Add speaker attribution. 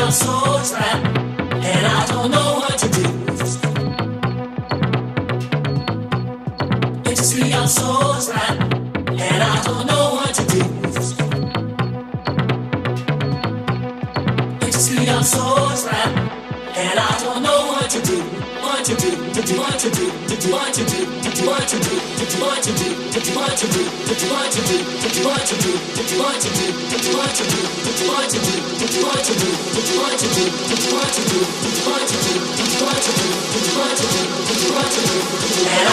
Speaker 1: I'm so trapped, and I don't know what to do. It's just me, I'm so trapped. To do, do, what to do, to do, what to do, to do, what to do, to do, what to do, to do, what to do, to do, what to do, to do, what to do, to do, what to do, do, to do, to do, do, do, what to do, do, to do, to do, do, do, what to do, do, to do, to do,